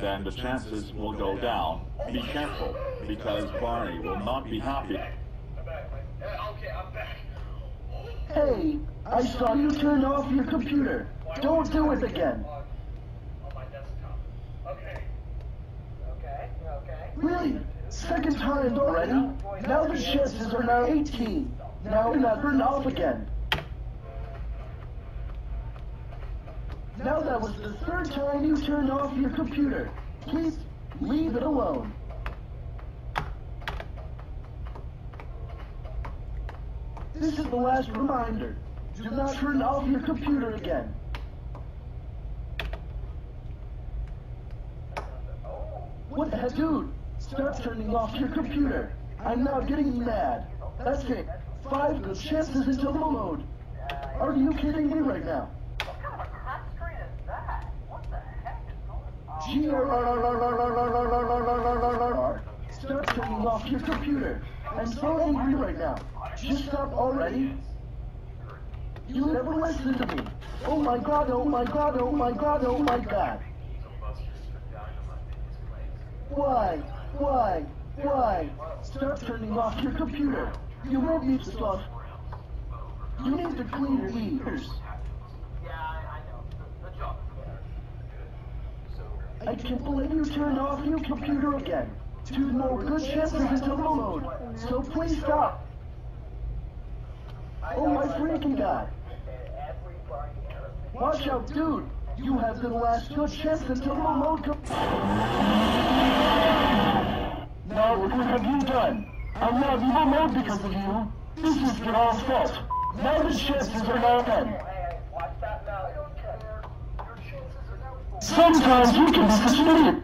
then the chances will go down. Be careful, because Barney will not be happy. Hey, I saw you turn off your computer. Don't do it again. Really? Second time already? Now the chances are now 18. Now you're not off again. Now that was the third time you turned off your computer. Please leave it alone. This is the last reminder. Do not turn off your computer again. What the heck, dude? Start turning off your computer. I'm now getting mad. That's it. Five good chances until the mode. Are you kidding me right now? What kind of a crap screen is that? What the heck is Start turning off your computer. I'm so angry right now. Just stop already. You never listen to me. Oh my god, oh my god, oh my god, oh my god. Why? Why? Why? Start turning off your computer. You won't need stuff. You need to clean your ears. Yeah, I, I know. The, the job. I can't believe you turned off your computer again. Two more good chances until mode. So please stop. Oh my freaking god. Watch out, dude. You have the last good chance until mode comes. Now what have you done? I'm in the mode because of you. This is your all's fault. Now the chances are now done. Sometimes you can be suspended.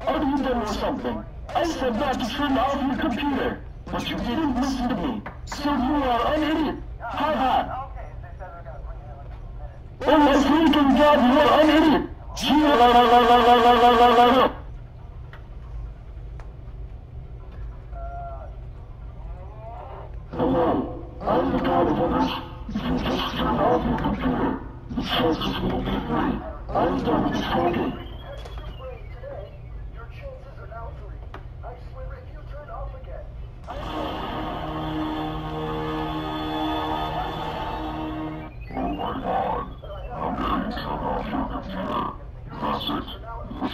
Have you or something? I said not to turn off your computer, but you didn't listen to me. So you are an idiot. Ha ha. Oh, Unless Lincoln God, you are an idiot. I'm the god of others. You can just turn off your computer. This house is going to be free. I'm done with this problem.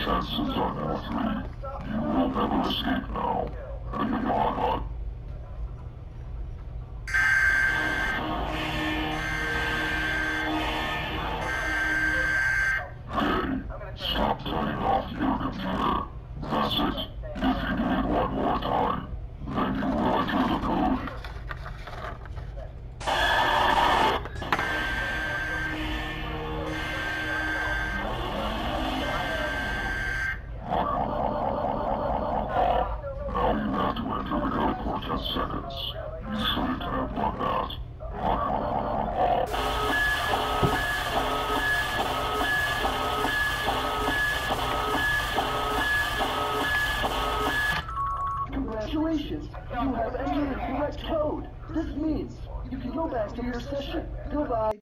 Chances are now three. You will never escape now. And you are not 10 seconds. You shouldn't have done that. Congratulations, you have entered the correct code. This means you can go back to your session. Goodbye.